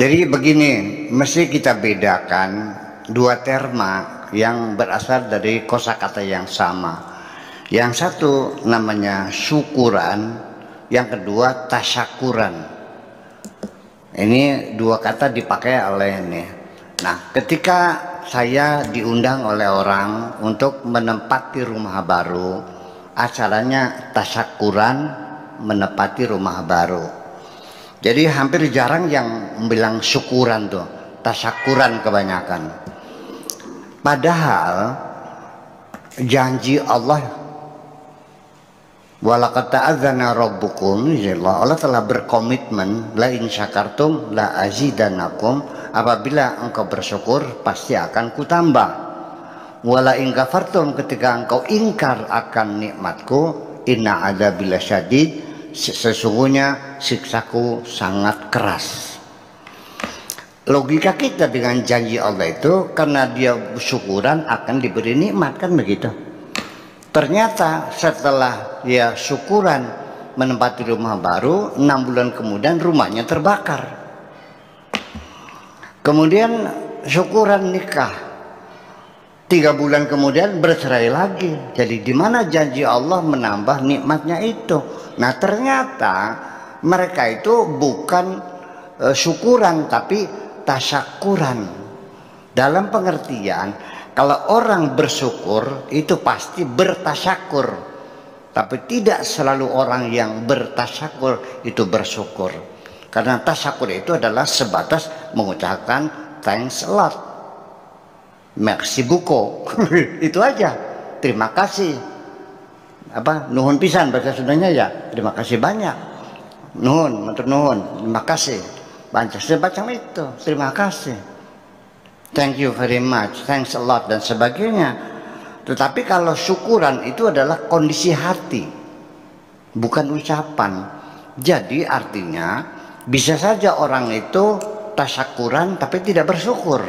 Jadi begini, mesti kita bedakan dua terma yang berasal dari kosakata yang sama. Yang satu namanya syukuran, yang kedua tasyakuran. Ini dua kata dipakai oleh ini. Nah, ketika saya diundang oleh orang untuk menempati rumah baru, acaranya tasyakuran menempati rumah baru. Jadi hampir jarang yang bilang syukuran tuh, tasyakuran kebanyakan. Padahal janji Allah Walaqad ta'adzana rabbukum Allah telah berkomitmen la in syakartum la azidanakum apabila engkau bersyukur pasti akan kutambah wala in kafartum ketika engkau ingkar akan nikmatku inna bila syadid sesungguhnya siksaku sangat keras logika kita dengan janji Allah itu karena dia syukuran akan diberi nikmat kan begitu Ternyata setelah dia syukuran menempati rumah baru, enam bulan kemudian rumahnya terbakar. Kemudian syukuran nikah, tiga bulan kemudian bercerai lagi. Jadi di mana janji Allah menambah nikmatnya itu? Nah ternyata mereka itu bukan uh, syukuran tapi tasyakuran. Dalam pengertian kalau orang bersyukur itu pasti bertasyakur. Tapi tidak selalu orang yang bertasyakur itu bersyukur. Karena tasyakur itu adalah sebatas mengucapkan thanks a lot. Merci buko. itu aja. Terima kasih. Apa? Nuhun pisan bahasa Sundanya ya. Terima kasih banyak. Nuhun, matur nuhun. Terima kasih. Baca sebacam itu. Terima kasih thank you very much, thanks a lot dan sebagainya. Tetapi kalau syukuran itu adalah kondisi hati, bukan ucapan. Jadi artinya bisa saja orang itu tasyakuran tapi tidak bersyukur.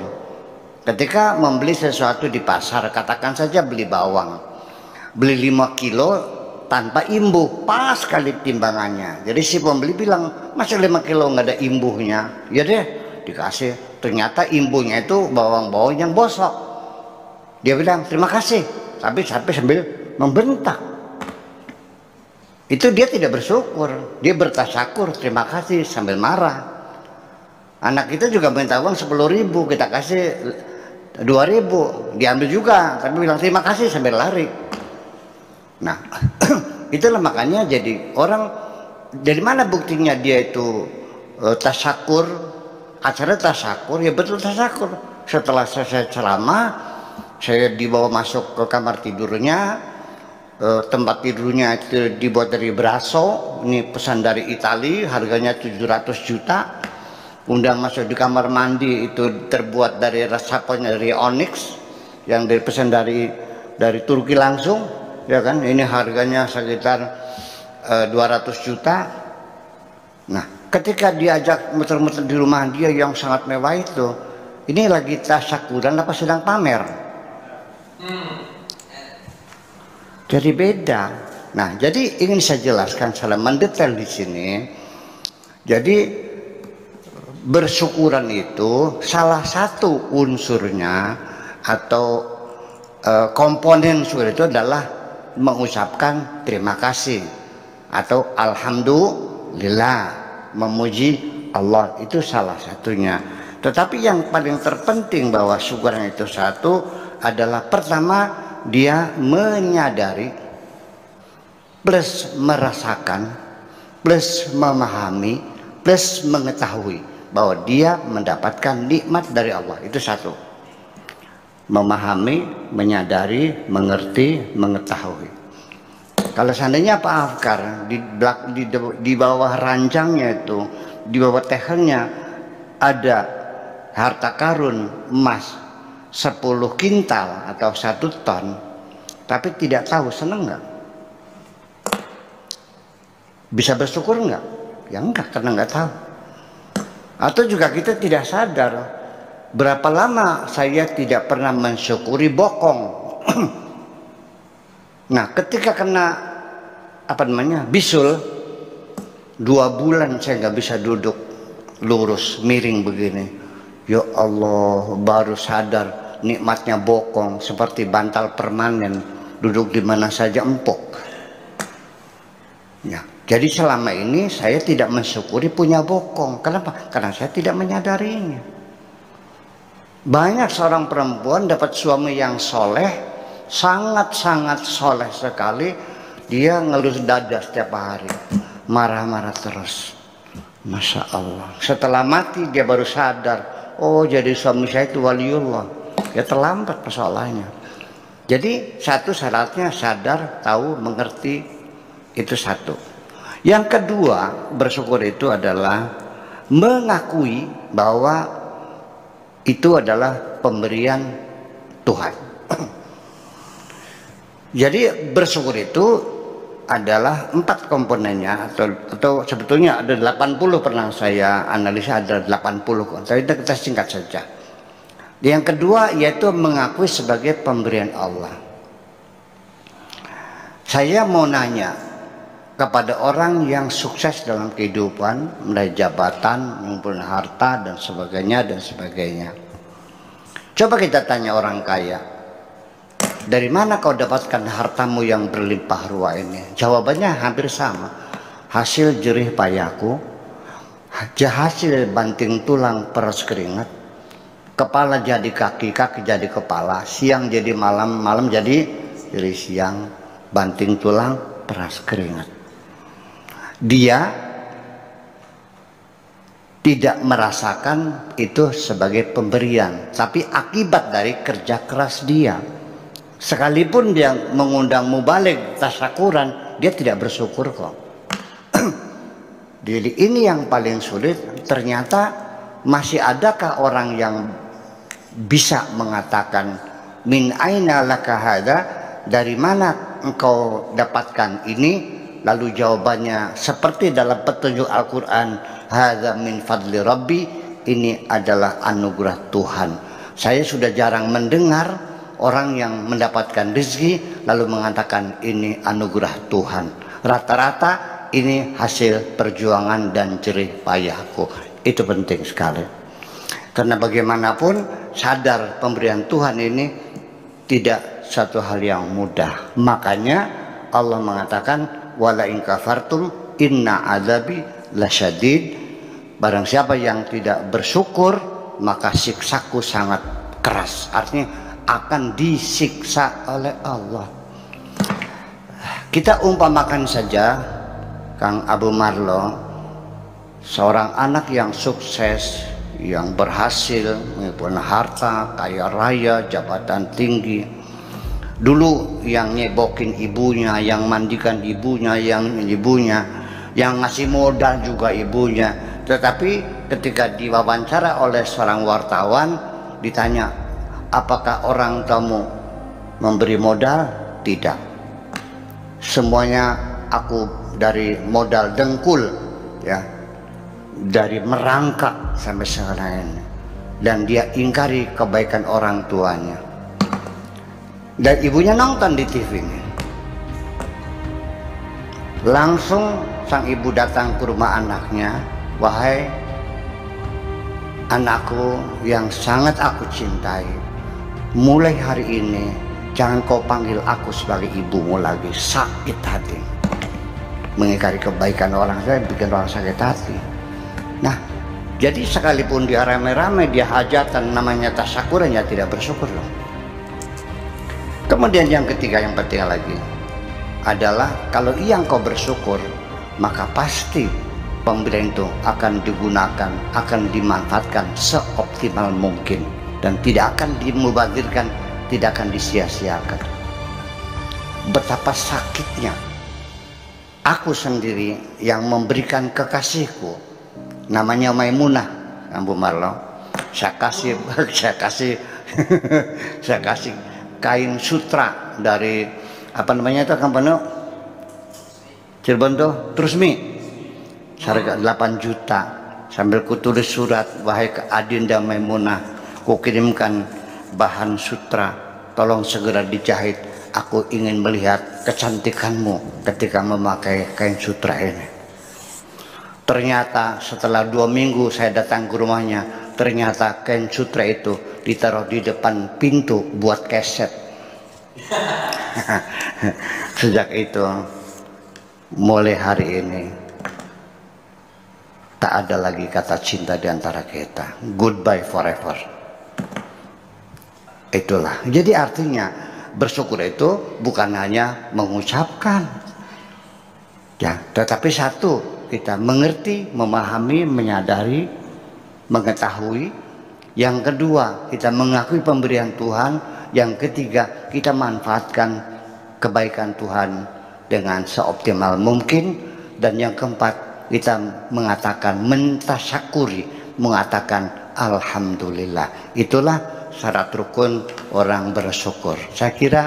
Ketika membeli sesuatu di pasar, katakan saja beli bawang. Beli 5 kilo tanpa imbuh, pas kali timbangannya. Jadi si pembeli bilang, masa 5 kilo nggak ada imbuhnya? Ya deh, dikasih. Ternyata imbunya itu bawang-bawang yang bosok. Dia bilang terima kasih. Tapi sampai sambil membentak. Itu dia tidak bersyukur. Dia bertasakur terima kasih sambil marah. Anak kita juga minta uang sepuluh ribu kita kasih dua ribu. Diambil juga. Tapi bilang terima kasih sambil lari nah itulah makanya jadi orang dari mana buktinya dia itu uh, tasakur acara tasakur ya betul tasakur setelah selesai ceramah saya dibawa masuk ke kamar tidurnya e, tempat tidurnya itu dibuat dari braso ini pesan dari Itali harganya 700 juta. Undang masuk di kamar mandi itu terbuat dari resapnya dari onyx yang dari pesan dari dari Turki langsung ya kan? Ini harganya sekitar e, 200 juta. Nah ketika diajak muter-muter di rumah dia yang sangat mewah itu ini lagi tasyakuran apa sedang pamer? Jadi beda. Nah jadi ingin saya jelaskan secara mendetail di sini. Jadi bersyukuran itu salah satu unsurnya atau e, komponen syukur itu adalah mengucapkan terima kasih atau alhamdulillah memuji Allah itu salah satunya. Tetapi yang paling terpenting bahwa syukuran itu satu adalah pertama dia menyadari plus merasakan plus memahami plus mengetahui bahwa dia mendapatkan nikmat dari Allah itu satu memahami menyadari mengerti mengetahui kalau seandainya Pak Afkar di, di, di bawah ranjangnya itu, di bawah tehelnya ada harta karun emas 10 kintal atau satu ton, tapi tidak tahu senang nggak? Bisa bersyukur nggak? Ya enggak, karena nggak tahu. Atau juga kita tidak sadar berapa lama saya tidak pernah mensyukuri bokong. Nah, ketika kena apa namanya bisul, dua bulan saya nggak bisa duduk lurus miring begini. Ya Allah baru sadar nikmatnya bokong seperti bantal permanen duduk di mana saja empuk. Ya jadi selama ini saya tidak mensyukuri punya bokong. Kenapa? Karena saya tidak menyadarinya banyak seorang perempuan dapat suami yang soleh sangat-sangat soleh sekali. Dia ngelus dada setiap hari marah-marah terus. Masya Allah. Setelah mati dia baru sadar oh jadi suami saya itu waliullah. Ya terlambat persoalannya. Jadi satu syaratnya sadar tahu mengerti itu satu. Yang kedua bersyukur itu adalah mengakui bahwa itu adalah pemberian Tuhan. Jadi bersyukur itu adalah empat komponennya atau, atau sebetulnya ada 80 pernah saya analisa ada 80 tapi kita singkat saja. Yang kedua yaitu mengakui sebagai pemberian Allah. Saya mau nanya kepada orang yang sukses dalam kehidupan meraih jabatan mengumpulkan harta dan sebagainya dan sebagainya coba kita tanya orang kaya dari mana kau dapatkan hartamu yang berlimpah ruah ini? Jawabannya hampir sama. Hasil jerih payahku, hasil banting tulang peras keringat, kepala jadi kaki, kaki jadi kepala, siang jadi malam, malam jadi jadi siang, banting tulang peras keringat. Dia tidak merasakan itu sebagai pemberian, tapi akibat dari kerja keras dia Sekalipun dia mengundang mubalik tasyakuran, dia tidak bersyukur kok. Jadi ini yang paling sulit. Ternyata masih adakah orang yang bisa mengatakan min aina laka hada dari mana engkau dapatkan ini lalu jawabannya seperti dalam petunjuk Al-Qur'an hadza min fadli rabbi ini adalah anugerah Tuhan saya sudah jarang mendengar orang yang mendapatkan rezeki lalu mengatakan ini anugerah Tuhan. Rata-rata ini hasil perjuangan dan jerih payahku. Itu penting sekali. Karena bagaimanapun sadar pemberian Tuhan ini tidak satu hal yang mudah. Makanya Allah mengatakan wala in kafartum inna adabi lasyadid. Barang siapa yang tidak bersyukur maka siksaku sangat keras. Artinya akan disiksa oleh Allah. Kita umpamakan saja Kang Abu Marlo seorang anak yang sukses, yang berhasil mengumpulkan harta, kaya raya, jabatan tinggi. Dulu yang nyebokin ibunya, yang mandikan ibunya, yang ibunya, yang ngasih modal juga ibunya. Tetapi ketika diwawancara oleh seorang wartawan ditanya Apakah orang kamu memberi modal? Tidak. Semuanya aku dari modal dengkul ya. Dari merangkak sampai sekarang ini. Dan dia ingkari kebaikan orang tuanya. Dan ibunya nonton di TV ini. Langsung sang ibu datang ke rumah anaknya, wahai anakku yang sangat aku cintai, mulai hari ini jangan kau panggil aku sebagai ibumu lagi. Sakit hati. Mengikari kebaikan orang saya bikin orang sakit hati. Nah jadi sekalipun dia rame-rame dia hajatan namanya tasakuran ya tidak bersyukur loh kemudian yang ketiga yang penting lagi adalah kalau ia kau bersyukur maka pasti pemberian itu akan digunakan akan dimanfaatkan seoptimal mungkin dan tidak akan dimubazirkan, tidak akan disia-siakan. Betapa sakitnya aku sendiri yang memberikan kekasihku namanya Maimunah Ambu Marlo saya kasih saya kasih saya kasih kain sutra dari apa namanya itu kampanye Cirebon tuh? Terus mi harga 8 juta. Sambil kutulis surat wahai ke Adinda Maimunah kirimkan bahan sutra. Tolong segera dijahit. Aku ingin melihat kecantikanmu ketika memakai kain sutra ini. Ternyata setelah dua minggu saya datang ke rumahnya, ternyata kain sutra itu ditaruh di depan pintu buat keset. Sejak itu, mulai hari ini, tak ada lagi kata cinta di antara kita. Goodbye forever. Itulah. Jadi artinya bersyukur itu bukan hanya mengucapkan. Ya, tetapi satu, kita mengerti, memahami, menyadari, mengetahui. Yang kedua, kita mengakui pemberian Tuhan. Yang ketiga, kita manfaatkan kebaikan Tuhan dengan seoptimal mungkin. Dan yang keempat, kita mengatakan mentasyakuri, mengatakan alhamdulillah. Itulah syarat rukun orang bersyukur. Saya kira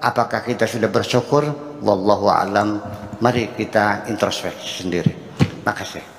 apakah kita sudah bersyukur? Wallahu alam. Mari kita introspeksi sendiri. Makasih.